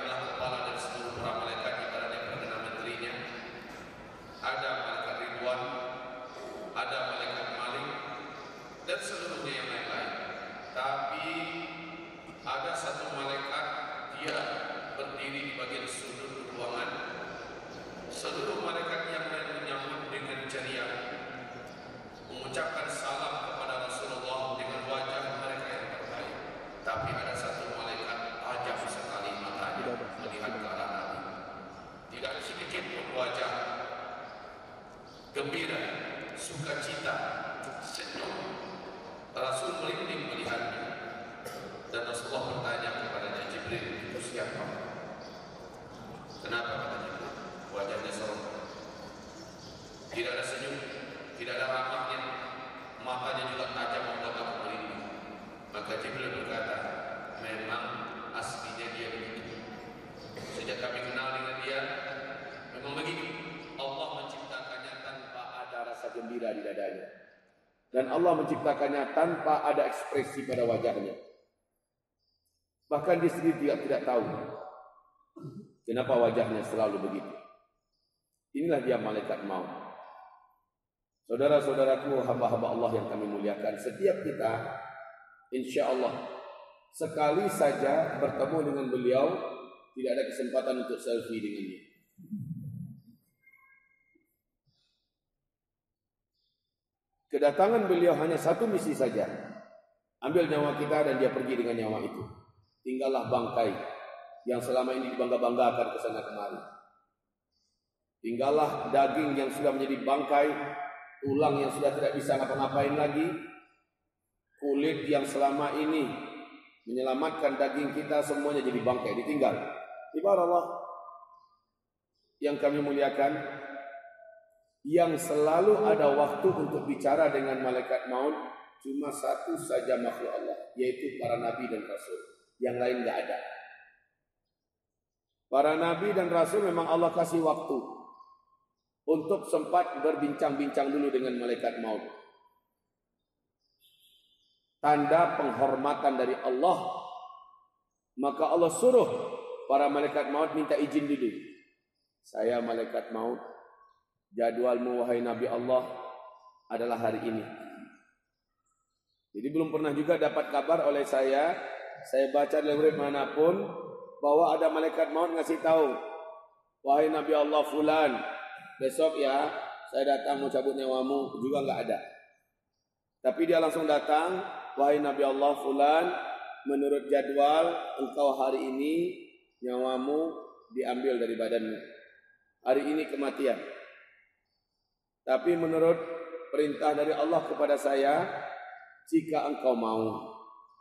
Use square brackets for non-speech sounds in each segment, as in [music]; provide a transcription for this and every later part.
adalah kepala dari seluruh para malaikat ibaratnya perdana menterinya. Ada malaikat Ridwan, ada malaikat Malik dan seluruhnya yang lain-lain. Tapi ada satu malaikat dia berdiri di bagian sudut ruangan. Seluruh malaikat yang lain menyambut dengan ceria mengucapkan salam kepada Rasulullah dengan wajah mereka yang terbaik. Tapi ada satu malaikat tajam sekali matanya melihat ke arah Nabi. Tidak ada sedikit pun wajah gembira, sukacita, senyum. Rasul merinding melihatnya. Dan Rasulullah bertanya kepadanya Jibril, itu siapa? Kenapa kata Jibril? Wajahnya serem. Tidak ada senyum, tidak ada ramahnya, matanya juga tajam membuat aku merinding. Maka Jibril berkata, memang aslinya dia begitu. Sejak kami kenal dengan dia, memang begitu. Allah menciptakannya tanpa ada rasa gembira di dadanya. Allah menciptakannya tanpa ada ekspresi pada wajahnya. Bahkan dia sendiri tidak, tidak tahu kenapa wajahnya selalu begitu. Inilah dia malaikat maut. Saudara-saudaraku, hamba-hamba Allah yang kami muliakan, setiap kita, insya Allah, sekali saja bertemu dengan beliau, tidak ada kesempatan untuk selfie dengan dia. Kedatangan beliau hanya satu misi saja. Ambil nyawa kita dan dia pergi dengan nyawa itu. Tinggallah bangkai yang selama ini dibangga-banggakan ke sana kemari. Tinggallah daging yang sudah menjadi bangkai, tulang yang sudah tidak bisa ngapa-ngapain lagi, kulit yang selama ini menyelamatkan daging kita semuanya jadi bangkai, ditinggal. Ibarat Allah yang kami muliakan, yang selalu ada waktu untuk bicara dengan malaikat maut cuma satu saja makhluk Allah, yaitu para nabi dan rasul. Yang lain nggak ada. Para nabi dan rasul memang Allah kasih waktu untuk sempat berbincang-bincang dulu dengan malaikat maut. Tanda penghormatan dari Allah. Maka Allah suruh para malaikat maut minta izin dulu. Saya malaikat maut, jadwalmu wahai Nabi Allah adalah hari ini. Jadi belum pernah juga dapat kabar oleh saya, saya baca dalam riwayat mana pun bahwa ada malaikat maut ngasih tahu, wahai Nabi Allah fulan, besok ya saya datang mau cabut nyawamu juga nggak ada. Tapi dia langsung datang, wahai Nabi Allah fulan, menurut jadwal engkau hari ini nyawamu diambil dari badanmu. Hari ini kematian. Tapi menurut perintah dari Allah kepada saya, jika engkau mau.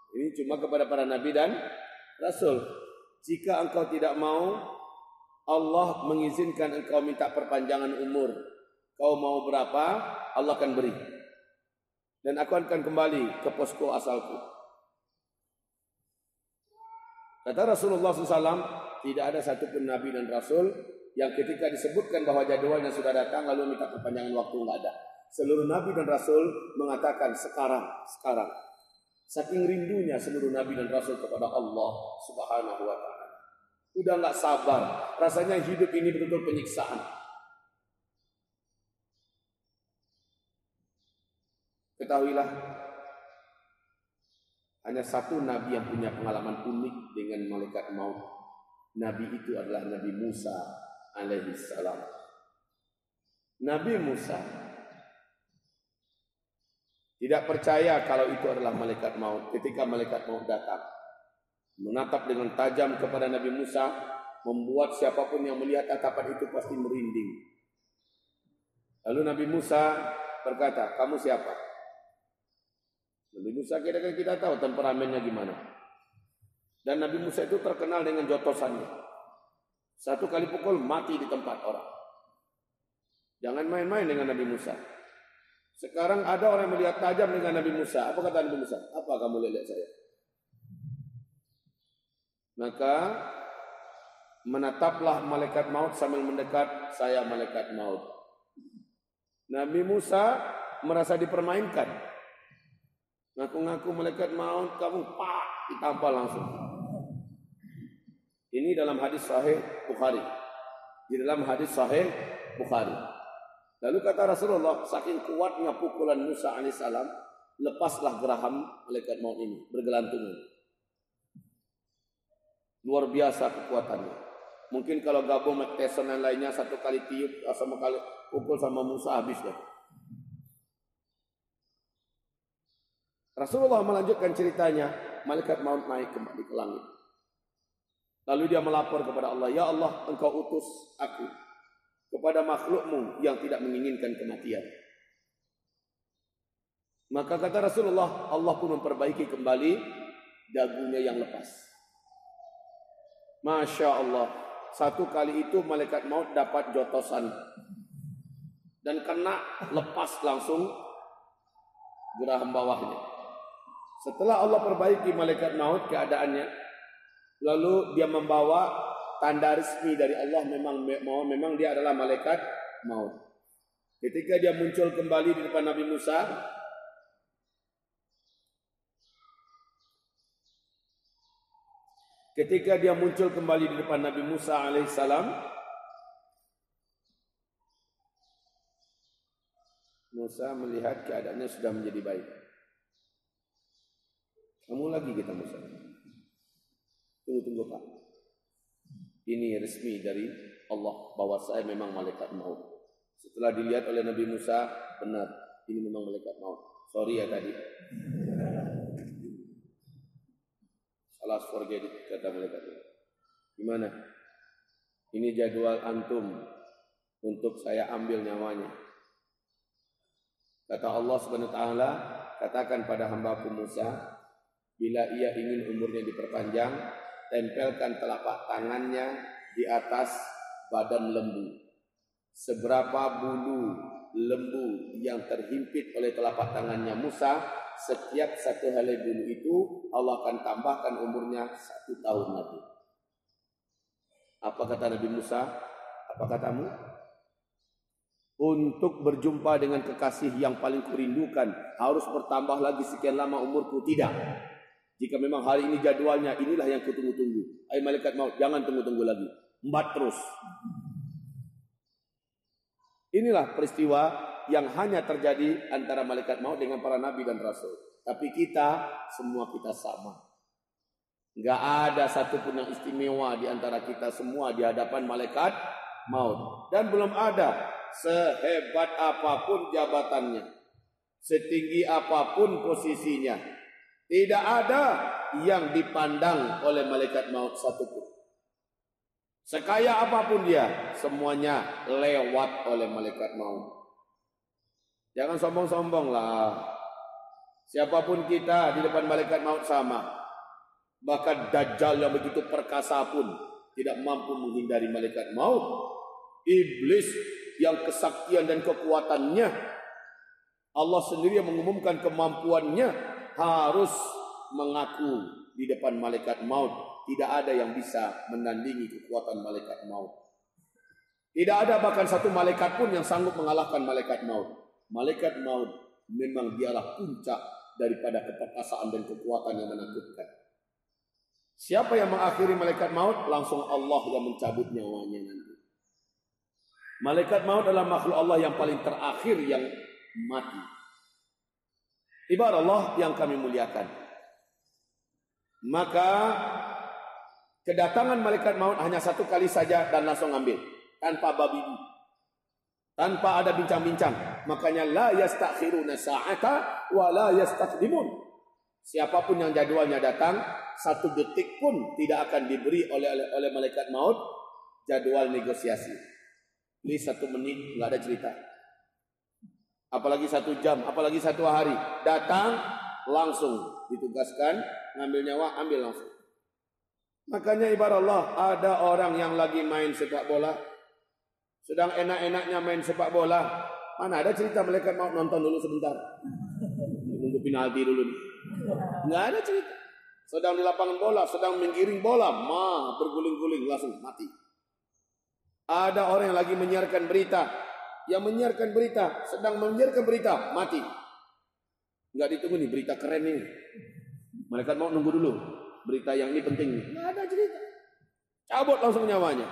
Ini cuma kepada para nabi dan rasul. Jika engkau tidak mau, Allah mengizinkan engkau minta perpanjangan umur. Kau mau berapa, Allah akan beri. Dan aku akan kembali ke posko asalku. Kata Rasulullah SAW, tidak ada satupun nabi dan rasul yang ketika disebutkan bahwa jadwalnya sudah datang lalu minta perpanjangan waktu nggak ada. Seluruh nabi dan rasul mengatakan sekarang, sekarang. Saking rindunya seluruh nabi dan rasul kepada Allah Subhanahu wa taala. Udah nggak sabar, rasanya hidup ini betul-betul penyiksaan. Ketahuilah hanya satu nabi yang punya pengalaman unik dengan malaikat maut. Nabi itu adalah Nabi Musa alaihi salam. Nabi Musa tidak percaya kalau itu adalah malaikat maut ketika malaikat maut datang. Menatap dengan tajam kepada Nabi Musa membuat siapa pun yang melihat tatapan itu pasti merinding. Lalu Nabi Musa berkata, "Kamu siapa?" Nabi Musa kira-kira kita tahu temperamennya gimana. Dan Nabi Musa itu terkenal dengan jotosannya. Satu kali pukul mati di tempat orang. Jangan main-main dengan Nabi Musa. Sekarang ada orang yang melihat tajam dengan Nabi Musa. Apa kata Nabi Musa? Apa kamu lihat saya? Maka menataplah malaikat maut sambil mendekat, saya malaikat maut. Nabi Musa merasa dipermainkan. Ngaku-ngaku malaikat maut, kamu pak ditampal langsung. Ini dalam hadis sahih Bukhari. Di dalam hadis sahih Bukhari. Lalu kata Rasulullah, saking kuatnya pukulan Musa alaihissalam, lepaslah geraham malaikat maut ini, bergelantungan. Luar biasa kekuatannya. Mungkin kalau gabung Tyson dan lainnya satu kali tiup sama kali pukul sama Musa habis dah. Rasulullah melanjutkan ceritanya, malaikat maut naik kembali ke langit. Lalu dia melapor kepada Allah, Ya Allah, engkau utus aku kepada makhlukmu yang tidak menginginkan kematian. Maka kata Rasulullah, Allah pun memperbaiki kembali dagunya yang lepas. Masya Allah, satu kali itu malaikat maut dapat jotosan dan kena lepas langsung geraham bawahnya. Setelah Allah perbaiki malaikat maut keadaannya, lalu dia membawa tanda resmi dari Allah memang memang dia adalah malaikat maut. Ketika dia muncul kembali di depan Nabi Musa, ketika dia muncul kembali di depan Nabi Musa alaihissalam, Musa melihat keadaannya sudah menjadi baik. Kamu lagi kita Musa. Tunggu tunggu Pak. Ini resmi dari Allah bahwa saya memang malaikat maut. Setelah dilihat oleh Nabi Musa, benar, ini memang malaikat maut. Sorry ya tadi. Salah forget kata malaikat. Gimana? Ini jadwal antum untuk saya ambil nyawanya. Kata Allah Subhanahu wa taala, katakan pada hambaku Musa, bila ia ingin umurnya diperpanjang, tempelkan telapak tangannya di atas badan lembu. Seberapa bulu lembu yang terhimpit oleh telapak tangannya Musa, setiap satu helai bulu itu Allah akan tambahkan umurnya satu tahun lagi. Apa kata Nabi Musa? Apa katamu? Untuk berjumpa dengan kekasih yang paling kurindukan harus bertambah lagi sekian lama umurku tidak. Jika memang hari ini jadwalnya, inilah yang kutunggu-tunggu. Ayo malaikat maut, jangan tunggu-tunggu lagi. Empat terus. Inilah peristiwa yang hanya terjadi antara malaikat maut dengan para nabi dan rasul. Tapi kita, semua kita sama. Enggak ada satupun yang istimewa di antara kita semua di hadapan malaikat maut. Dan belum ada sehebat apa pun jabatannya. Setinggi apa pun posisinya tidak ada yang dipandang oleh malaikat maut satupun. Sekaya apa pun dia, semuanya lewat oleh malaikat maut. Jangan sombong-sombong lah. Siapa pun kita di depan malaikat maut sama. Bahkan Dajjal yang begitu perkasa pun tidak mampu menghindari malaikat maut. Iblis yang kesaktian dan kekuatannya Allah sendiri yang mengumumkan kemampuannya harus mengaku di depan malaikat maut. Tidak ada yang bisa menandingi kekuatan malaikat maut. Tidak ada bahkan satu malaikat pun yang sanggup mengalahkan malaikat maut. Malaikat maut memang dialah puncak daripada keperkasaan dan kekuatan yang menakutkan. Siapa yang mengakhiri malaikat maut, langsung Allah yang mencabut nyawanya nanti. Malaikat maut adalah makhluk Allah yang paling terakhir yang mati. Ibarat Allah yang kami muliakan. Maka kedatangan malaikat maut hanya satu kali saja dan langsung ambil tanpa babi tanpa ada bincang-bincang. Makanya la yastakhiruna sa'ata wa la yastaqdimun. Siapa pun yang jadwalnya datang, satu detik pun tidak akan diberi oleh oleh, oleh malaikat maut jadwal negosiasi. Ini satu menit nggak ada cerita. Apalagi satu jam, apalagi satu hari. Datang langsung ditugaskan ngambil nyawa, ambil langsung. Makanya ibarat Allah ada orang yang lagi main sepak bola, sedang enak-enaknya main sepak bola. Mana ada cerita malaikat mau nonton dulu sebentar. [laughs] Nunggu penalti dulu. Nggak ada cerita. Sedang di lapangan bola, sedang menggiring bola, ma berguling-guling langsung mati. Ada orang yang lagi menyiarkan berita, yang menyiarkan berita, sedang menyiarkan berita, mati. Nggak ditunggu nih berita keren ini. Malaikat mau nunggu dulu. Berita yang ini penting nih. Nggak ada cerita. Cabut langsung nyawanya.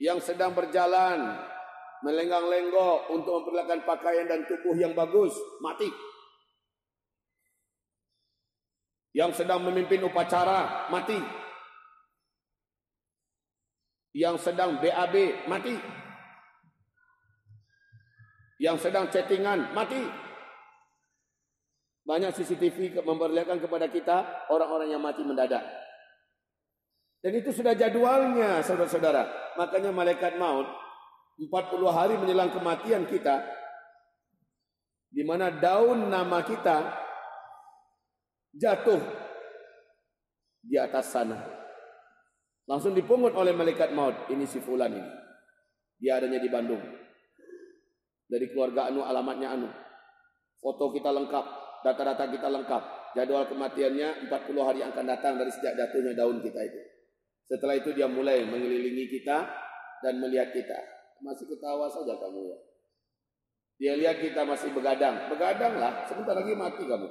Yang sedang berjalan melenggang-lenggok untuk memperlihatkan pakaian dan tubuh yang bagus, mati. Yang sedang memimpin upacara, mati. Yang sedang BAB, mati. Yang sedang chattingan, mati. Banyak CCTV memperlihatkan kepada kita orang-orang yang mati mendadak. Dan itu sudah jadwalnya, saudara-saudara. Makanya malaikat maut 40 hari menjelang kematian kita di mana daun nama kita jatuh di atas sana. Langsung dipungut oleh malaikat maut. Ini si fulan ini. Dia adanya di Bandung. Dari keluarga Anu, alamatnya Anu. Foto kita lengkap, data-data kita lengkap. Jadwal kematiannya 40 hari yang akan datang dari sejak jatuhnya daun kita itu. Setelah itu dia mulai mengelilingi kita dan melihat kita. Masih ketawa saja kamu ya. Dia lihat kita masih begadang. Begadanglah, sebentar lagi mati kamu.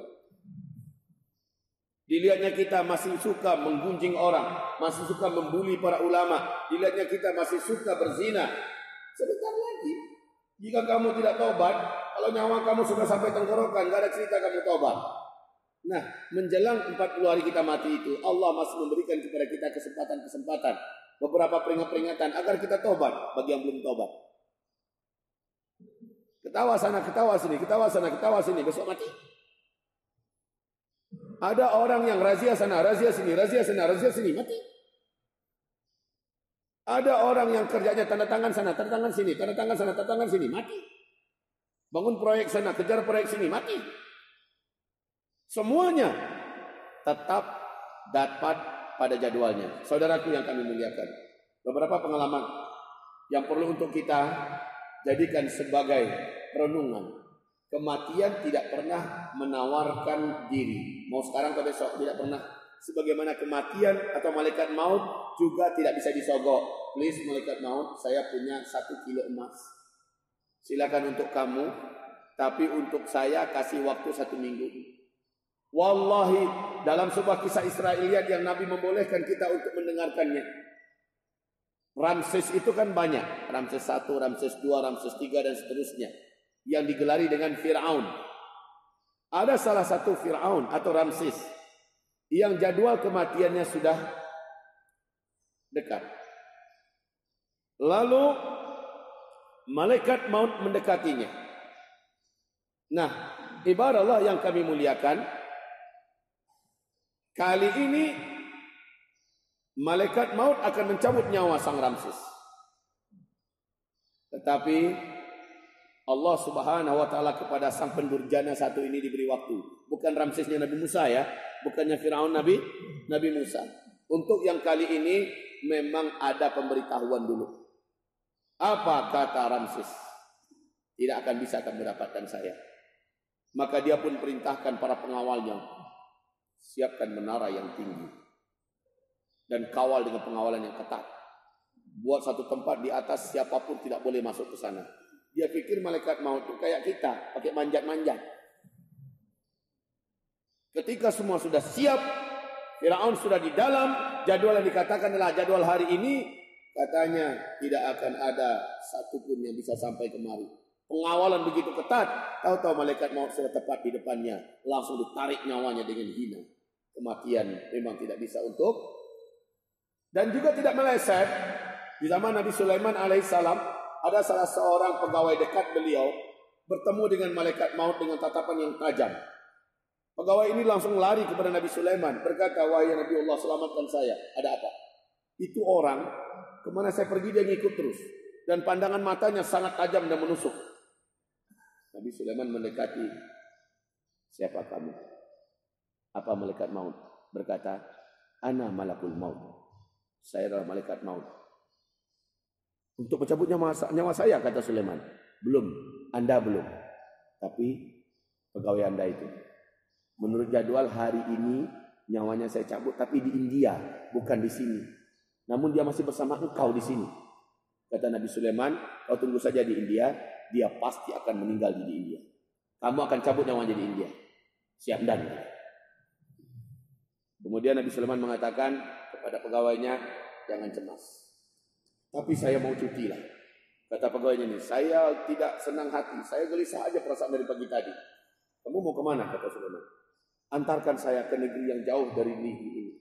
Dilihatnya kita masih suka menggunjing orang, masih suka membuli para ulama. Dilihatnya kita masih suka berzina. Sebentar jika kamu tidak tobat, kalau nyawa kamu sudah sampai tenggorokan, gak ada cerita kamu tobat. Nah, menjelang 40 hari kita mati itu, Allah masih memberikan kepada kita kesempatan-kesempatan. Beberapa peringatan-peringatan agar kita tobat bagi yang belum tobat. Ketawa sana, ketawa sini, ketawa sana, ketawa sini, besok mati. Ada orang yang razia sana, razia sini, razia sana, razia sini, mati. Ada orang yang kerjanya tanda tangan sana, tanda tangan sini, tanda tangan sana, tanda tangan sini, mati. Bangun proyek sana, kejar proyek sini, mati. Semuanya tetap dapat pada jadwalnya. Saudaraku yang kami muliakan. Beberapa pengalaman yang perlu untuk kita jadikan sebagai renungan. Kematian tidak pernah menawarkan diri. Mau sekarang atau besok tidak pernah. Sebagaimana kematian atau malaikat maut juga tidak bisa disogok. Please malaikat maut, saya punya satu kilo emas. Silakan untuk kamu, tapi untuk saya kasih waktu satu minggu. Wallahi dalam sebuah kisah Israeliat yang Nabi membolehkan kita untuk mendengarkannya. Ramses itu kan banyak. Ramses 1, Ramses 2, Ramses 3 dan seterusnya yang digelari dengan Fir'aun. Ada salah satu Fir'aun atau Ramses yang jadwal kematiannya sudah dekat. Lalu malaikat maut mendekatinya. Nah, ibarat Allah yang kami muliakan, kali ini malaikat maut akan mencabut nyawa sang Ramses. Tetapi Allah Subhanahu wa taala kepada sang pendurjana satu ini diberi waktu. Bukan Ramsesnya Nabi Musa ya, bukannya Firaun Nabi Nabi Musa. Untuk yang kali ini memang ada pemberitahuan dulu. Apa kata Ramses? Tidak akan bisa akan mendapatkan saya. Maka dia pun perintahkan para pengawalnya siapkan menara yang tinggi dan kawal dengan pengawalan yang ketat. Buat satu tempat di atas siapa pun tidak boleh masuk ke sana. Dia pikir malaikat maut itu kayak kita, pakai manjat-manjat. Ketika semua sudah siap, Firaun sudah di dalam, jadwal yang dikatakan adalah jadwal hari ini, katanya tidak akan ada satupun yang bisa sampai kemari. Pengawalan begitu ketat, tahu-tahu malaikat maut sudah tepat di depannya, langsung ditarik nyawanya dengan hina. Kematian memang tidak bisa untuk dan juga tidak meleset di zaman Nabi Sulaiman alaihissalam ada salah seorang pegawai dekat beliau bertemu dengan malaikat maut dengan tatapan yang tajam. Pegawai ini langsung lari kepada Nabi Sulaiman berkata, "Wahai Nabi Allah, selamatkan saya." Ada apa? Itu orang ke mana saya pergi dia ngikut terus dan pandangan matanya sangat tajam dan menusuk. Nabi Sulaiman mendekati, "Siapa kamu?" Apa malaikat maut? Berkata, "Ana malakul maut." Saya adalah malaikat maut. Untuk mencabut nyawa, saya, kata Sulaiman. Belum, Anda belum. Tapi pegawai Anda itu. Menurut jadwal hari ini nyawanya saya cabut, tapi di India, bukan di sini. Namun dia masih bersama engkau di sini. Kata Nabi Sulaiman, kau tunggu saja di India, dia pasti akan meninggal di India. Kamu akan cabut nyawanya di India. Siap dan. Kemudian Nabi Sulaiman mengatakan kepada pegawainya, jangan cemas. Tapi saya mau cuti lah. Kata pegawainya ini, saya tidak senang hati. Saya gelisah aja perasaan dari pagi tadi. Kamu mau ke mana? Kata Sulaiman. Antarkan saya ke negeri yang jauh dari negeri ini.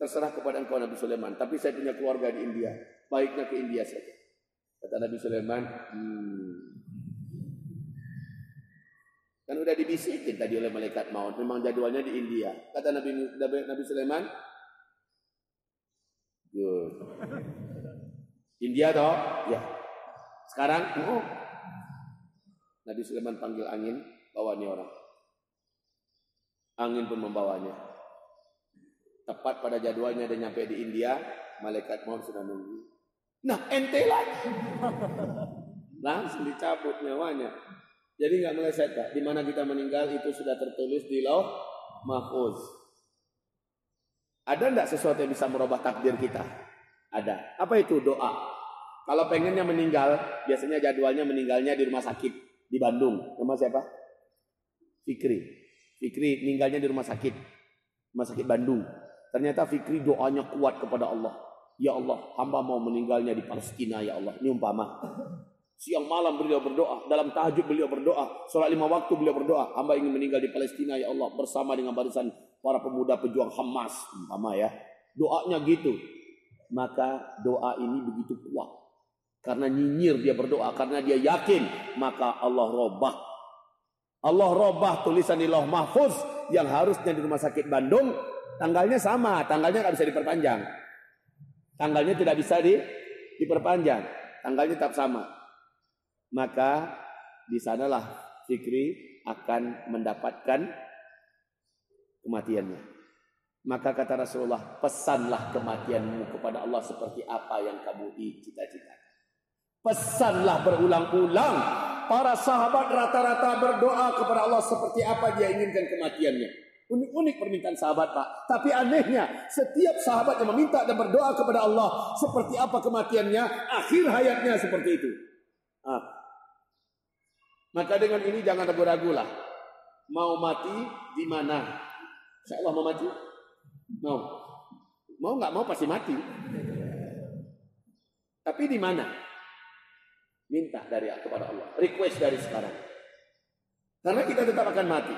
Terserah kepada engkau Nabi Sulaiman. Tapi saya punya keluarga di India. Baiknya ke India saja. Kata Nabi Sulaiman, hmm. Kan udah dibisikin tadi oleh malaikat maut. Memang jadwalnya di India. Kata Nabi Nabi Sulaiman, good. India toh? Ya. Sekarang, oh. Nabi Sulaiman panggil angin, bawa nih orang. Angin pun membawanya. Tepat pada jadwalnya dia nyampe di India, malaikat maut sudah nunggu. Nah, ente lagi. [laughs] Langsung dicabut nyawanya. Jadi nggak meleset Pak. Di mana kita meninggal itu sudah tertulis di lauh mahfuz. Ada enggak sesuatu yang bisa merubah takdir kita? Ada. Apa itu doa? Kalau pengennya meninggal, biasanya jadwalnya meninggalnya di rumah sakit di Bandung. Rumah siapa? Fikri. Fikri meninggalnya di rumah sakit. Rumah sakit Bandung. Ternyata Fikri doanya kuat kepada Allah. Ya Allah, hamba mau meninggalnya di Palestina ya Allah. Ini umpama. Siang malam beliau berdoa, dalam tahajud beliau berdoa, sholat lima waktu beliau berdoa. Hamba ingin meninggal di Palestina ya Allah bersama dengan barisan para pemuda pejuang Hamas, umpama ya. Doanya gitu. Maka doa ini begitu kuat. Karena nyinyir dia berdoa, karena dia yakin, maka Allah robah. Allah robah tulisan di loh mahfuz yang harusnya di rumah sakit Bandung, tanggalnya sama, tanggalnya nggak bisa diperpanjang. Tanggalnya tidak bisa di, diperpanjang, tanggalnya tetap sama. Maka di sanalah Fikri akan mendapatkan kematiannya. Maka kata Rasulullah, pesanlah kematianmu kepada Allah seperti apa yang kamu cita-citakan. Pesanlah berulang-ulang. Para sahabat rata-rata berdoa kepada Allah seperti apa dia inginkan kematiannya. Unik-unik permintaan sahabat Pak. Tapi anehnya, setiap sahabat yang meminta dan berdoa kepada Allah seperti apa kematiannya, akhir hayatnya seperti itu. Ah. Maka dengan ini jangan ragu-ragu lah. Mau mati di mana? Insya Allah mau mati? Mau. Mau nggak mau pasti mati. Tapi di mana? Minta dari kepada Allah. Request dari sekarang. Karena kita tetap akan mati.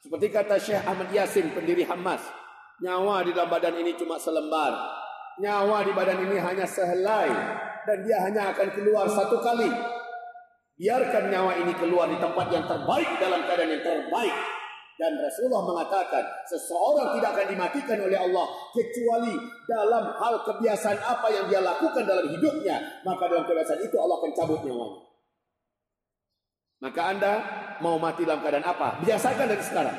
Seperti kata Syekh Ahmad Yasin, pendiri Hamas. Nyawa di dalam badan ini cuma selembar. Nyawa di badan ini hanya sehelai. Dan dia hanya akan keluar satu kali. Biarkan nyawa ini keluar di tempat yang terbaik dalam keadaan yang terbaik. Dan Rasulullah mengatakan seseorang tidak akan dimatikan oleh Allah kecuali dalam hal kebiasaan apa yang dia lakukan dalam hidupnya. Maka dalam kebiasaan itu Allah akan cabut nyawanya. Maka Anda mau mati dalam keadaan apa? Biasakan dari sekarang.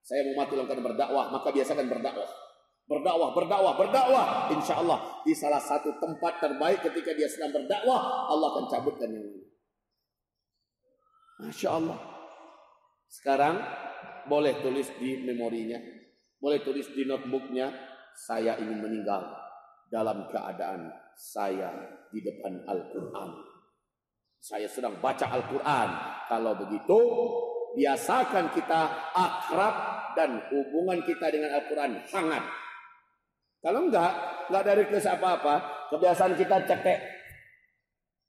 Saya mau mati dalam keadaan berdakwah, maka biasakan berdakwah. Berdakwah, berdakwah, berdakwah. Insya Allah di salah satu tempat terbaik ketika dia sedang berdakwah, Allah akan cabutkan nyawanya. Masya Allah. Sekarang boleh tulis di memorinya, boleh tulis di notebooknya, saya ingin meninggal dalam keadaan saya di depan Al-Quran. Saya sedang baca Al-Quran. Kalau begitu, biasakan kita akrab dan hubungan kita dengan Al-Quran hangat. Kalau enggak, enggak dari kelas apa-apa, kebiasaan kita cekek.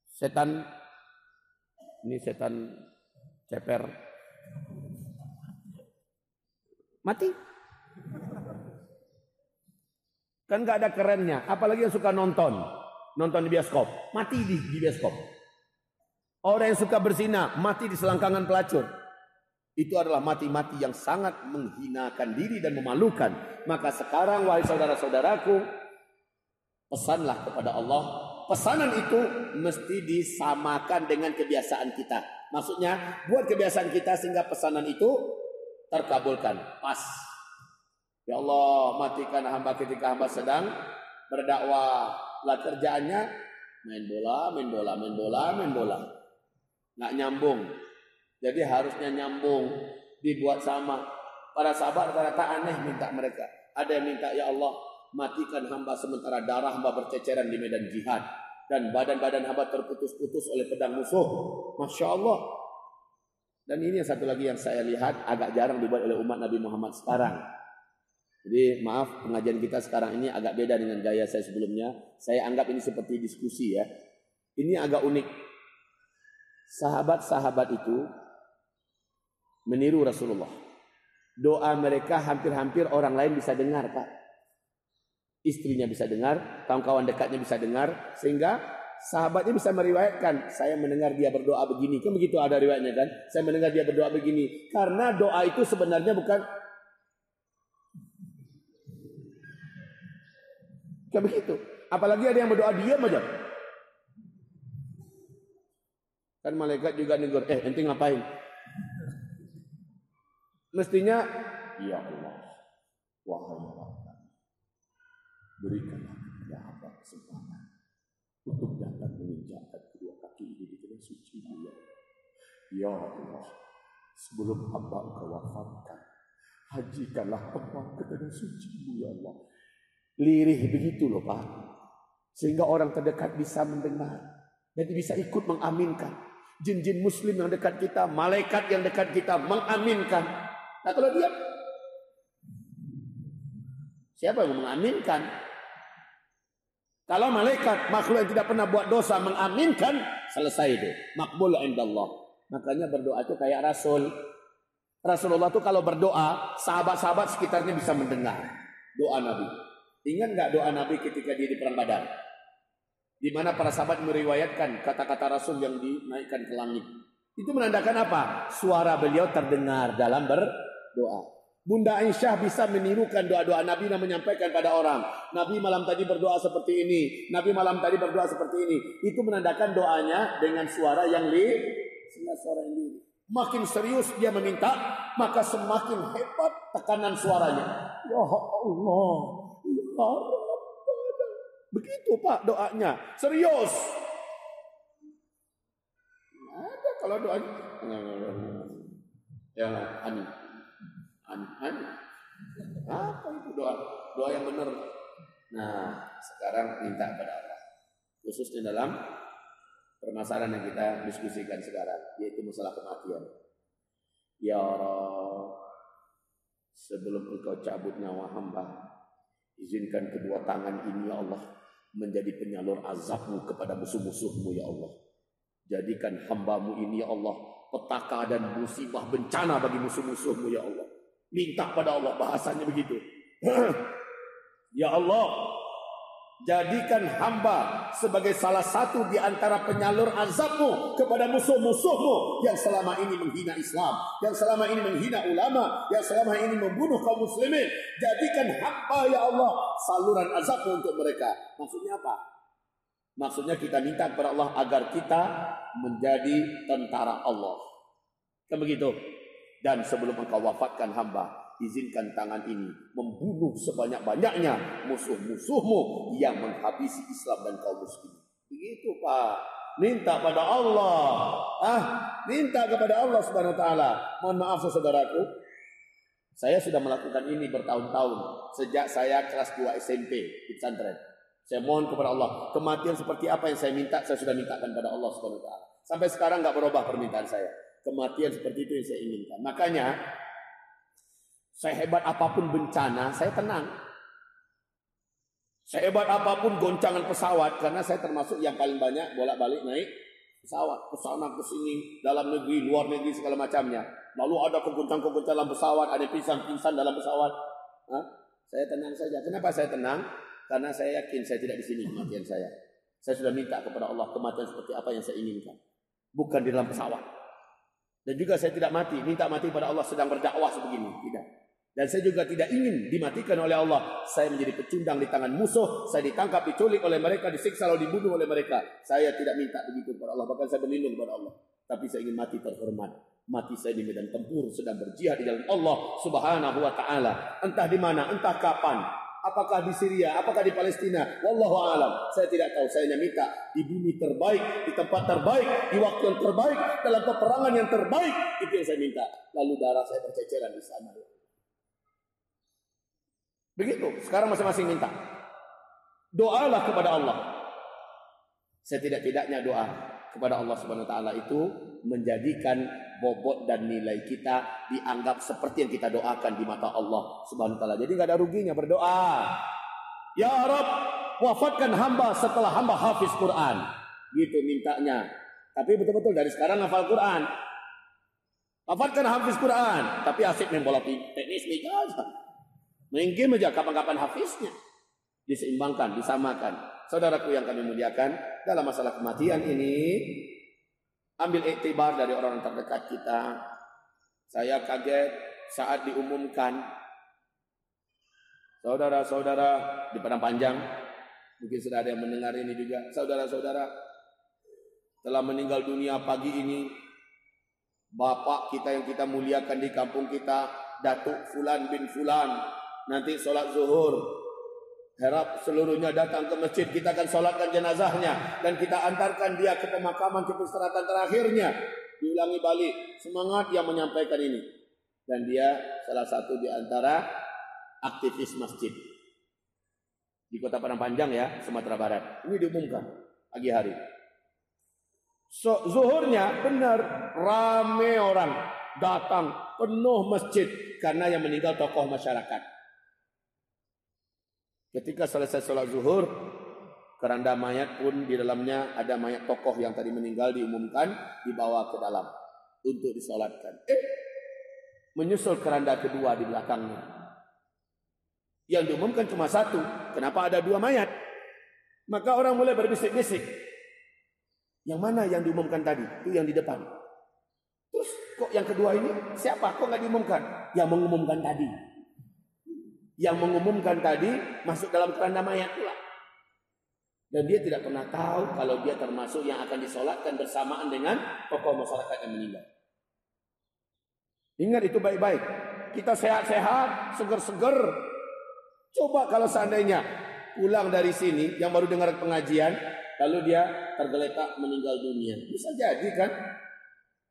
Setan, ini setan ceper, Mati. Kan gak ada kerennya. Apalagi yang suka nonton. nonton di bioskop, mati di, di bioskop. Orang yang suka berzina, mati di selangkangan pelacur. Itu adalah mati-mati yang sangat menghinakan diri dan memalukan. Maka sekarang wahai saudara-saudaraku, pesanlah kepada Allah. Pesanan itu mesti disamakan dengan kebiasaan kita. Maksudnya, buat kebiasaan kita sehingga pesanan itu terkabulkan. Pas. Ya Allah, matikan hamba ketika hamba sedang berdakwah. Lah kerjaannya main bola, main bola, main bola, main bola. Nggak nyambung. Jadi harusnya nyambung, dibuat sama. Para sahabat rata-rata aneh minta mereka. Ada yang minta, ya Allah, matikan hamba sementara darah hamba berceceran di medan jihad. Dan badan-badan hamba terputus-putus oleh pedang musuh. Masya Allah. Dan ini yang satu lagi yang saya lihat agak jarang dibuat oleh umat Nabi Muhammad sekarang. Jadi maaf pengajian kita sekarang ini agak beda dengan gaya saya sebelumnya. Saya anggap ini seperti diskusi ya. Ini agak unik. Sahabat-sahabat itu meniru Rasulullah. Doa mereka hampir-hampir orang lain bisa dengar, Pak. Istrinya bisa dengar, kawan-kawan dekatnya bisa dengar, sehingga sahabatnya bisa meriwayatkan, saya mendengar dia berdoa begini. Kan begitu ada riwayatnya kan? Saya mendengar dia berdoa begini. Karena doa itu sebenarnya bukan Kayak begitu. Apalagi ada yang berdoa diam aja. Kan malaikat juga negur, eh ente ngapain? Mestinya, ya Allah, wahai Allah, berikanlah kepada hamba kesempatan untuk datang menginjakkan kedua kaki ini di tanah suci Allah. Ya Allah, sebelum hamba engkau wafatkan, hajikanlah hamba ke tanah suci ya Allah. Lirih begitu loh Pak. Sehingga orang terdekat bisa mendengar. Dan bisa ikut mengaminkan. Jin-jin muslim yang dekat kita, malaikat yang dekat kita mengaminkan. Nah kalau dia siapa yang mengaminkan? Kalau malaikat makhluk yang tidak pernah buat dosa mengaminkan selesai itu makbul indallah. Makanya berdoa itu kayak Rasul. Rasulullah itu kalau berdoa sahabat-sahabat sekitarnya bisa mendengar doa Nabi. Ingat nggak doa Nabi ketika dia di perang Badar? Di mana para sahabat meriwayatkan kata-kata Rasul yang dinaikkan ke langit. Itu menandakan apa? Suara beliau terdengar dalam ber doa. Bunda Aisyah bisa menirukan doa-doa Nabi dan menyampaikan pada orang. Nabi malam tadi berdoa seperti ini. Nabi malam tadi berdoa seperti ini. Itu menandakan doanya dengan suara yang li, suara yang li. Makin serius dia meminta, maka semakin hebat tekanan suaranya. Ya Allah, ya Begitu Pak doanya, serius. Ada kalau doanya, ya amin. Aneh. Apa itu doa? Doa yang benar. Nah, sekarang minta kepada Allah. Khususnya dalam permasalahan yang kita diskusikan sekarang, yaitu masalah kematian. Ya Allah, sebelum engkau cabut nyawa hamba, izinkan kedua tangan ini ya Allah menjadi penyalur azabmu kepada musuh-musuhmu ya Allah. Jadikan hambamu ini ya Allah petaka dan musibah bencana bagi musuh-musuhmu ya Allah. Minta pada Allah bahasanya begitu. [clears throat] ya Allah, jadikan hamba sebagai salah satu di antara penyalur azabmu kepada musuh-musuhmu yang selama ini menghina Islam, yang selama ini menghina ulama, yang selama ini membunuh kaum muslimin. Jadikan hamba ya Allah saluran azabmu untuk mereka. Maksudnya apa? Maksudnya kita minta kepada Allah agar kita menjadi tentara Allah. Kan begitu? Dan sebelum engkau wafatkan hamba, izinkan tangan ini membunuh sebanyak-banyaknya musuh-musuhmu yang menghabisi Islam dan kaum muslim. Begitu Pak. Minta pada Allah. Ah, minta kepada Allah Subhanahu taala. Mohon maaf saudaraku. Saya sudah melakukan ini bertahun-tahun sejak saya kelas 2 SMP di pesantren. Saya mohon kepada Allah, kematian seperti apa yang saya minta, saya sudah mintakan pada Allah Subhanahu taala. Sampai sekarang nggak berubah permintaan saya kematian seperti itu yang saya inginkan. Makanya saya hebat apa pun bencana, saya tenang. Saya hebat apa pun goncangan pesawat karena saya termasuk yang paling banyak bolak-balik naik pesawat ke sana ke sini dalam negeri, luar negeri segala macamnya. Lalu ada kegoncang-kegoncang dalam pesawat, ada pingsan-pingsan dalam pesawat. Hah? Saya tenang saja. Kenapa saya tenang? Karena saya yakin saya tidak di sini kematian saya. Saya sudah minta kepada Allah kematian seperti apa yang saya inginkan. Bukan di dalam pesawat. Dan juga saya tidak mati, minta mati pada Allah sedang berdakwah sebegini. Tidak. Dan saya juga tidak ingin dimatikan oleh Allah. Saya menjadi pecundang di tangan musuh. Saya ditangkap, diculik oleh mereka, disiksa lalu dibunuh oleh mereka. Saya tidak minta begitu kepada Allah. Bahkan saya berlindung kepada Allah. Tapi saya ingin mati terhormat. Mati saya di medan tempur sedang berjihad di dalam Allah Subhanahu wa taala. Entah di mana, entah kapan. Apakah di Syria, apakah di Palestina? Wallahu alam. Saya tidak tahu. Saya hanya minta di bumi terbaik, di tempat terbaik, di waktu yang terbaik, dalam peperangan yang terbaik. Itu yang saya minta. Lalu darah saya berceceran di sana. Begitu. Sekarang masing-masing minta. Doalah kepada Allah. Setidak-tidaknya doa kepada Allah Subhanahu wa taala itu menjadikan bobot dan nilai kita dianggap seperti yang kita doakan di mata Allah Subhanahu wa taala. Jadi nggak ada ruginya berdoa. Ya Rob, wafatkan hamba setelah hamba hafiz Quran. Gitu mintanya. Tapi betul-betul dari sekarang hafal Quran. Wafatkan hafiz Quran, tapi asik main bola tenis meja aja. Main game kapan-kapan hafiznya. Diseimbangkan, disamakan. Saudaraku yang kami muliakan, dalam masalah kematian ini ambil iktibar dari orang terdekat kita. Saya kaget saat diumumkan. Saudara-saudara di Padang Panjang, mungkin sudah ada yang mendengar ini juga, saudara-saudara telah meninggal dunia pagi ini. Bapak kita yang kita muliakan di kampung kita, Datuk Fulan bin Fulan, nanti sholat zuhur Harap seluruhnya datang ke masjid. Kita akan sholatkan jenazahnya. Dan kita antarkan dia ke pemakaman ke peristirahatan terakhirnya. Diulangi balik. Semangat yang menyampaikan ini. Dan dia salah satu di antara aktivis masjid. Di kota Padang Panjang ya, Sumatera Barat. Ini diumumkan pagi hari. So, zuhurnya benar rame orang datang penuh masjid karena yang meninggal tokoh masyarakat. Ketika selesai sholat zuhur, keranda mayat pun di dalamnya ada mayat tokoh yang tadi meninggal diumumkan dibawa ke dalam untuk disolatkan. Eh, menyusul keranda kedua di belakangnya. Yang diumumkan cuma satu. Kenapa ada dua mayat? Maka orang mulai berbisik-bisik. Yang mana yang diumumkan tadi? Itu yang di depan. Terus kok yang kedua ini siapa? Kok nggak diumumkan? Yang mengumumkan tadi yang mengumumkan tadi masuk dalam keranda mayat pula. Dan dia tidak pernah tahu kalau dia termasuk yang akan disolatkan bersamaan dengan tokoh masyarakat yang meninggal. Ingat itu baik-baik. Kita sehat-sehat, seger-seger. Coba kalau seandainya pulang dari sini yang baru dengar pengajian, lalu dia tergeletak meninggal dunia. Bisa jadi kan?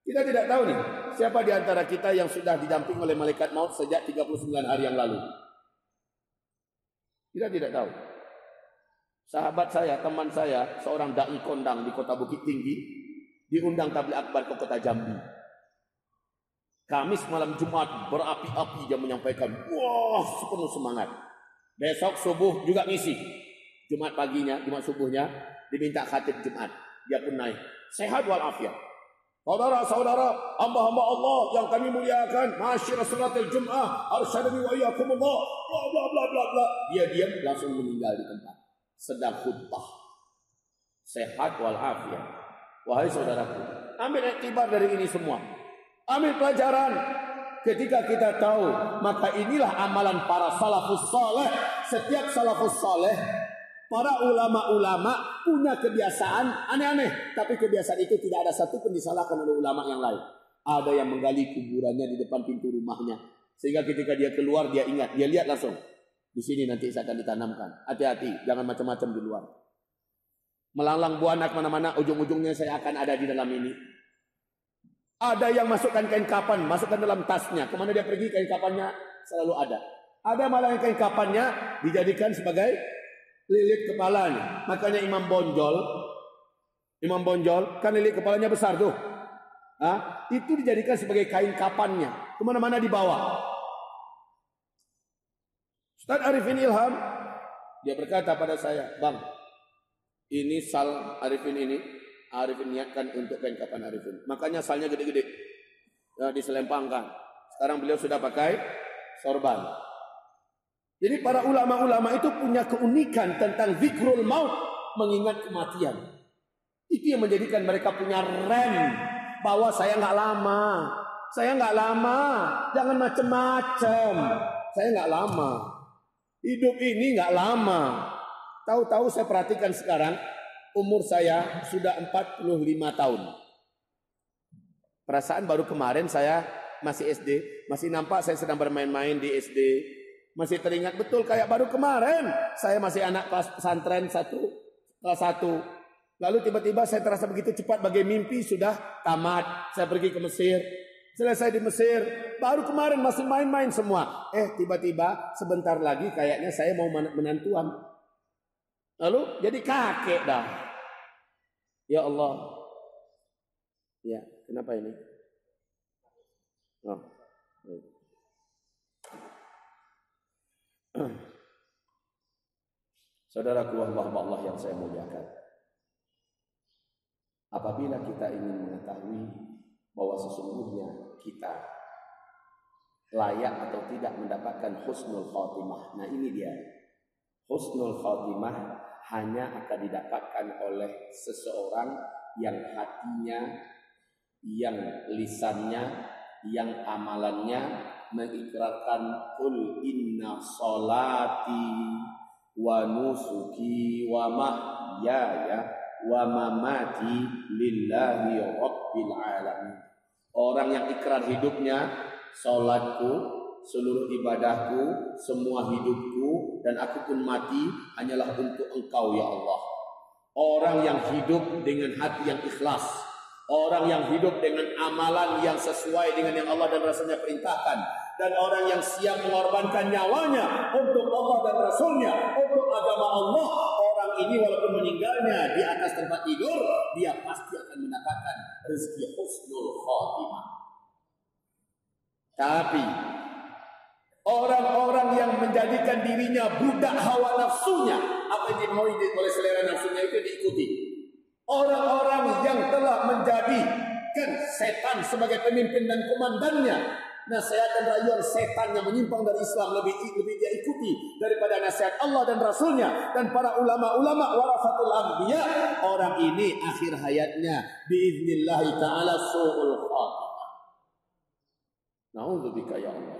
Kita tidak tahu nih, siapa di antara kita yang sudah didamping oleh malaikat maut sejak 39 hari yang lalu. Kita tidak tahu. Sahabat saya, teman saya, seorang dai kondang di kota Bukit Tinggi, diundang tabligh akbar ke kota Jambi. Kamis malam Jumat berapi-api dia menyampaikan, wah sepenuh semangat. Besok subuh juga ngisi. Jumat paginya, Jumat subuhnya diminta khatib Jumat. Dia pun naik. Sehat walafiat. Saudara-saudara, hamba-hamba Allah yang kami muliakan, masyarakat salatil Jum'ah, arsyadani wa iyyakumullah, bla bla bla bla bla. Dia diam langsung meninggal di tempat. Sedang khutbah. Sehat walafiat. Wahai saudaraku, ambil iktibar dari ini semua. Ambil pelajaran. Ketika kita tahu, maka inilah amalan para salafus saleh. Setiap salafus saleh Para ulama-ulama punya kebiasaan aneh-aneh. Tapi kebiasaan itu tidak ada satu pun disalahkan oleh ulama yang lain. Ada yang menggali kuburannya di depan pintu rumahnya. Sehingga ketika dia keluar dia ingat. Dia lihat langsung. Di sini nanti saya akan ditanamkan. Hati-hati. Jangan macam-macam di luar. Melanglang buana ke mana-mana. Ujung-ujungnya saya akan ada di dalam ini. Ada yang masukkan kain kapan. Masukkan dalam tasnya. Ke mana dia pergi kain kapannya selalu ada. Ada malah yang kain kapannya dijadikan sebagai lilit kepalanya. Makanya Imam Bonjol, Imam Bonjol kan lilit kepalanya besar tuh. Hah? Itu dijadikan sebagai kain kapannya. Ke mana-mana dibawa. Ustaz Arifin Ilham, dia berkata pada saya, Bang, ini sal Arifin ini, Arifin niatkan untuk kain kapan Arifin. Makanya salnya gede-gede. Ya, diselempangkan. Sekarang beliau sudah pakai sorban. Jadi para ulama-ulama itu punya keunikan tentang zikrul maut. mengingat kematian. Itu yang menjadikan mereka punya rem bahwa saya nggak lama, saya nggak lama, jangan macem-macem. Saya nggak lama. Hidup ini nggak lama. Tahu-tahu saya perhatikan sekarang umur saya sudah 45 tahun. Perasaan baru kemarin saya masih SD, masih nampak saya sedang bermain-main di SD. Masih teringat betul kayak baru kemarin saya masih anak kelas pesantren satu kelas satu. Lalu tiba-tiba saya terasa begitu cepat bagai mimpi sudah tamat. Saya pergi ke Mesir. Selesai di Mesir, baru kemarin masih main-main semua. Eh tiba-tiba sebentar lagi kayaknya saya mau menantuan. Lalu jadi kakek dah. Ya Allah. Ya, kenapa ini? Oh. Saudaraku hamba Allah yang saya muliakan. Apabila kita ingin mengetahui bahwa sesungguhnya kita layak atau tidak mendapatkan husnul khotimah. Nah ini dia. Husnul khotimah hanya akan didapatkan oleh seseorang yang hatinya, yang lisannya, yang amalannya mengikrarkan kul inna salati wa nusuki wa mahyaya wa mamati lillahi rabbil alamin. Orang yang ikrar hidupnya, salatku, seluruh ibadahku, semua hidupku dan aku pun mati hanyalah untuk Engkau ya Allah. Orang yang hidup dengan hati yang ikhlas, orang yang hidup dengan amalan yang sesuai dengan yang Allah dan Rasulnya perintahkan, dan orang yang siap mengorbankan nyawanya untuk Allah dan Rasulnya, untuk agama Allah, orang ini walaupun meninggalnya di atas tempat tidur, dia pasti akan mendapatkan rezeki husnul khotimah. Tapi orang-orang yang menjadikan dirinya budak hawa nafsunya, apa yang dimau oleh selera nafsunya itu diikuti. Orang-orang yang telah menjadikan setan sebagai pemimpin dan komandannya, nasihat dan rayuan setan yang menyimpang dari Islam lebih lebih dia ikuti daripada nasihat Allah dan Rasulnya dan para ulama-ulama warasatul anbiya. Orang ini akhir hayatnya. Biiznillah taala suul khatimah naudzubillah ya Allah.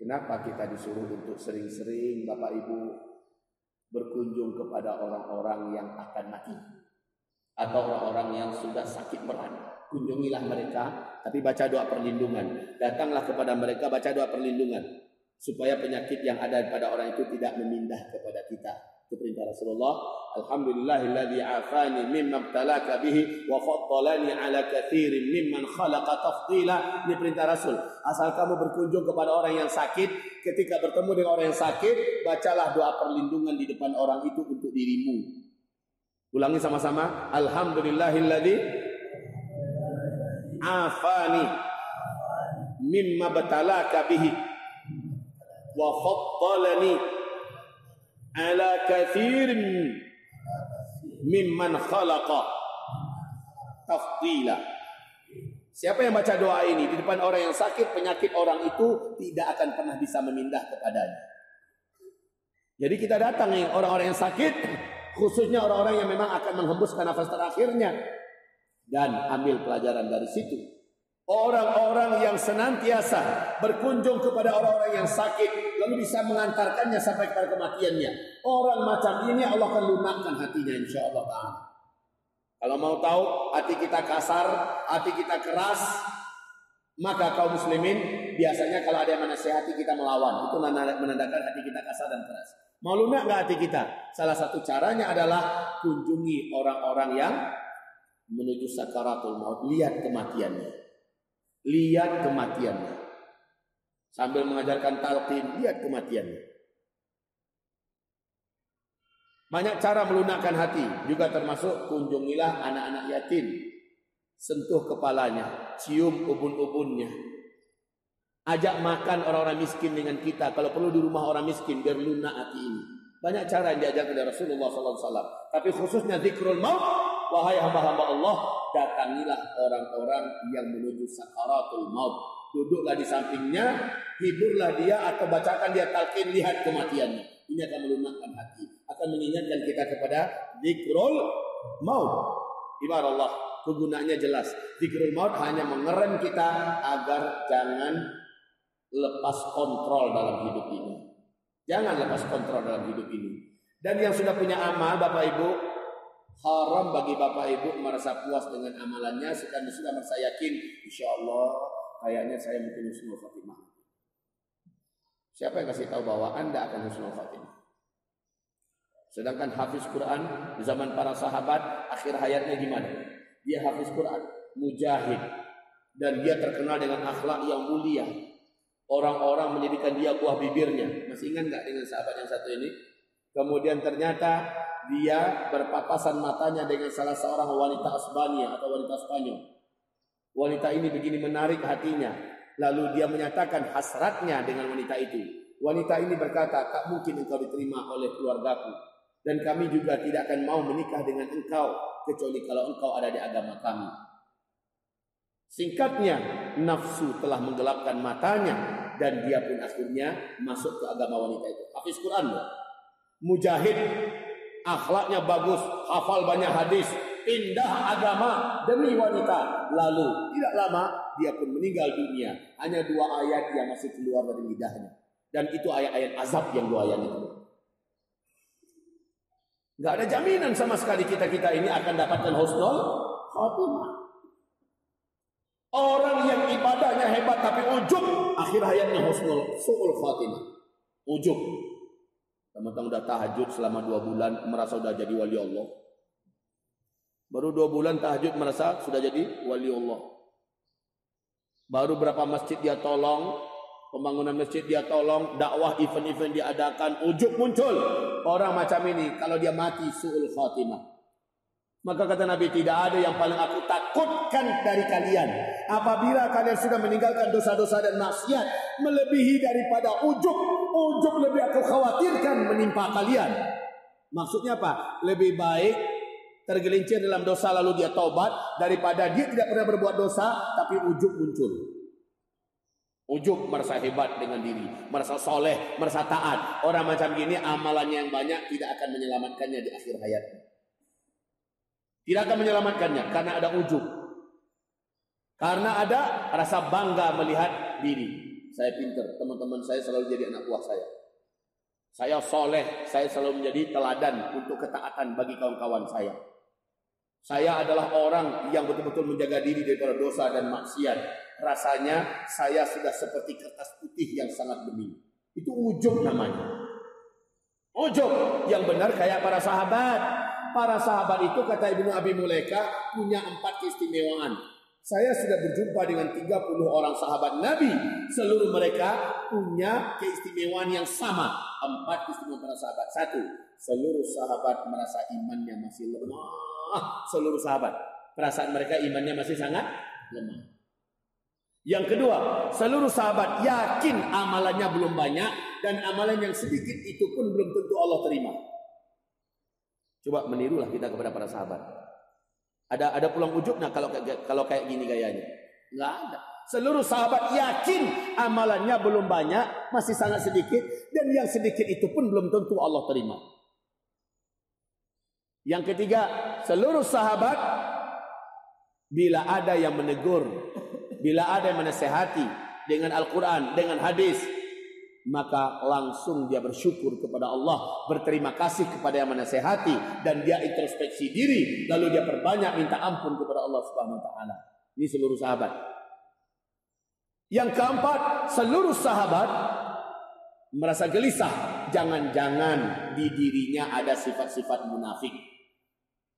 Kenapa kita disuruh untuk sering-sering Bapak Ibu berkunjung kepada orang-orang yang akan mati? Atau orang-orang yang sudah sakit berat? Kunjungilah mereka, tapi baca doa perlindungan. Datanglah kepada mereka, baca doa perlindungan. Supaya penyakit yang ada pada orang itu tidak memindah kepada kita. Itu perintah Rasulullah. Alhamdulillahilladzi afani mimma ibtalaka bihi wa faddalani ala kathirin mimman khalaqa tafdila. Ini perintah Rasul. Asal kamu berkunjung kepada orang yang sakit, ketika bertemu dengan orang yang sakit, bacalah doa perlindungan di depan orang itu untuk dirimu. Ulangi sama-sama. Alhamdulillahilladzi afani. Mimma batalaka bihi. Wa faddalani ala kathirin mimman khalaqa. Tafdila. Siapa yang baca doa ini di depan orang yang sakit, penyakit orang itu tidak akan pernah bisa memindah kepadanya. Jadi kita datang nih orang-orang yang sakit, khususnya orang-orang yang memang akan menghembuskan nafas terakhirnya dan ambil pelajaran dari situ. Orang-orang yang senantiasa berkunjung kepada orang-orang yang sakit lalu bisa mengantarkannya sampai kepada kematiannya. Orang macam ini Allah akan lunakkan hatinya insya Allah. Kalau mau tahu hati kita kasar, hati kita keras, maka kaum muslimin biasanya kalau ada yang menasehati kita melawan. Itu menandakan hati kita kasar dan keras. Mau lunak nggak hati kita? Salah satu caranya adalah kunjungi orang-orang yang menuju sakaratul maut, lihat kematiannya. Lihat kematiannya. Sambil mengajarkan talqin, lihat kematiannya. Banyak cara melunakkan hati, juga termasuk kunjungilah anak-anak yatim. Sentuh kepalanya, cium ubun-ubunnya. Ajak makan orang-orang miskin dengan kita. Kalau perlu di rumah orang miskin, biar lunak hati ini. Banyak cara yang diajarkan dari Rasulullah SAW. Tapi khususnya zikrul maut Wahai hamba-hamba Allah, datangilah orang-orang yang menuju sakaratul maut. Duduklah di sampingnya, hiburlah dia atau bacakan dia talqin lihat kematiannya. Ini akan melunakkan hati, akan mengingatkan kita kepada zikrul maut. Ibarat Allah, kegunaannya jelas. Zikrul maut hanya mengerem kita agar jangan lepas kontrol dalam hidup ini. Jangan lepas kontrol dalam hidup ini. Dan yang sudah punya amal, Bapak Ibu, haram bagi Bapak Ibu merasa puas dengan amalannya, sedang sudah merasa yakin, insya Allah, kayaknya saya mungkin husnul khatimah. Siapa yang kasih tahu bahwa Anda akan husnul khatimah? Sedangkan hafiz Quran di zaman para sahabat akhir hayatnya gimana? Dia hafiz Quran, mujahid dan dia terkenal dengan akhlak yang mulia. Orang-orang menjadikan dia buah bibirnya. Masih ingat nggak dengan sahabat yang satu ini? Kemudian ternyata dia berpapasan matanya dengan salah seorang wanita Asbania atau wanita Spanyol. Wanita ini begini menarik hatinya. Lalu dia menyatakan hasratnya dengan wanita itu. Wanita ini berkata, tak mungkin engkau diterima oleh keluargaku. Dan kami juga tidak akan mau menikah dengan engkau kecuali kalau engkau ada di agama kami. Singkatnya, nafsu telah menggelapkan matanya dan dia pun akhirnya masuk ke agama wanita itu. Hafiz Quran. Mujahid, akhlaknya bagus, hafal banyak hadis, indah agama demi wanita. Lalu tidak lama dia pun meninggal dunia. Hanya dua ayat yang masih keluar dari lidahnya. Dan itu ayat-ayat azab yang dua ayat itu. Gak ada jaminan sama sekali kita-kita ini akan dapatkan husnul khatimah. Orang yang ibadahnya hebat tapi ujub, akhir hayatnya husnul su'ul khatimah. Ujub. Teman-teman udah tahajud selama dua bulan, merasa sudah jadi wali Allah. Baru dua bulan tahajud merasa sudah jadi wali Allah. Baru berapa masjid dia tolong, Pembangunan masjid dia tolong, dakwah event-event diadakan, ujuk muncul. Orang macam ini kalau dia mati suul khatimah. Maka kata Nabi tidak ada yang paling aku takutkan dari kalian. Apabila kalian sudah meninggalkan dosa-dosa dan maksiat melebihi daripada ujuk, ujuk lebih aku khawatirkan menimpa kalian. Maksudnya apa? Lebih baik tergelincir dalam dosa lalu dia taubat daripada dia tidak pernah berbuat dosa tapi ujuk muncul. Ujuk merasa hebat dengan diri, merasa soleh, merasa taat. Orang macam gini amalannya yang banyak tidak akan menyelamatkannya di akhir hayatnya. Tidak akan menyelamatkannya karena ada ujuk. Karena ada rasa bangga melihat diri. Saya pinter, teman-teman saya selalu jadi anak buah saya. Saya soleh, saya selalu menjadi teladan untuk ketaatan bagi kawan-kawan saya. Saya adalah orang yang betul-betul menjaga diri daripada dosa dan maksiat rasanya saya sudah seperti kertas putih yang sangat bening. Itu ujub namanya. Ujub yang benar kayak para sahabat. Para sahabat itu kata Ibnu Abi Mulaika punya empat keistimewaan. Saya sudah berjumpa dengan 30 orang sahabat Nabi. Seluruh mereka punya keistimewaan yang sama. Empat keistimewaan para sahabat. Satu, seluruh sahabat merasa imannya masih lemah. Seluruh sahabat. Perasaan mereka imannya masih sangat lemah. Yang kedua, seluruh sahabat yakin amalannya belum banyak dan amalan yang sedikit itu pun belum tentu Allah terima. Coba menirulah kita kepada para sahabat. Ada ada pulang ujub nah kalau kalau kayak gini gayanya. Enggak ada. Seluruh sahabat yakin amalannya belum banyak, masih sangat sedikit dan yang sedikit itu pun belum tentu Allah terima. Yang ketiga, seluruh sahabat bila ada yang menegur bila ada yang menasehati dengan Al-Quran, dengan hadis, maka langsung dia bersyukur kepada Allah, berterima kasih kepada yang menasehati dan dia introspeksi diri, lalu dia perbanyak minta ampun kepada Allah Subhanahu wa taala. Ini seluruh sahabat. Yang keempat, seluruh sahabat merasa gelisah, jangan-jangan di dirinya ada sifat-sifat munafik.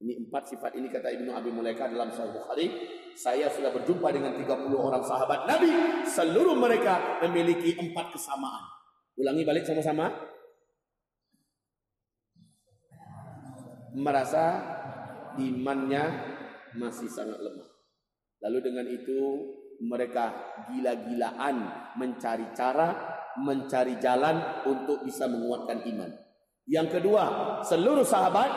Ini empat sifat ini kata Ibnu Abi Mulaika dalam Sahih Bukhari. Saya sudah berjumpa dengan 30 orang sahabat Nabi. Seluruh mereka memiliki empat kesamaan. Ulangi balik sama-sama. Merasa imannya masih sangat lemah. Lalu dengan itu mereka gila-gilaan mencari cara, mencari jalan untuk bisa menguatkan iman. Yang kedua, seluruh sahabat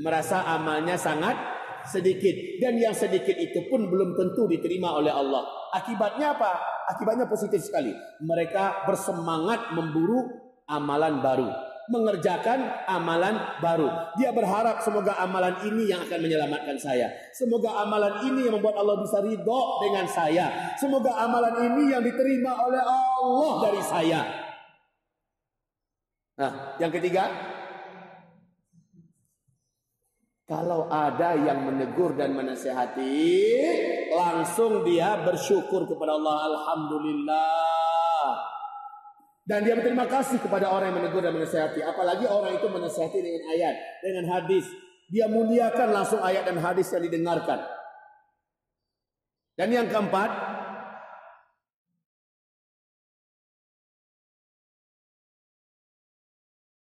merasa amalnya sangat sedikit dan yang sedikit itu pun belum tentu diterima oleh Allah. Akibatnya apa? Akibatnya positif sekali. Mereka bersemangat memburu amalan baru. Mengerjakan amalan baru. Dia berharap semoga amalan ini yang akan menyelamatkan saya. Semoga amalan ini yang membuat Allah bisa ridho dengan saya. Semoga amalan ini yang diterima oleh Allah dari saya. Nah, yang ketiga, kalau ada yang menegur dan menasehati, langsung dia bersyukur kepada Allah. Alhamdulillah. Dan dia berterima kasih kepada orang yang menegur dan menasihati. Apalagi orang itu menasihati dengan ayat, dengan hadis. Dia muliakan langsung ayat dan hadis yang didengarkan. Dan yang keempat,